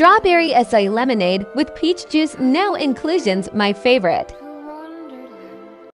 Strawberry acai lemonade with peach juice no inclusions my favorite.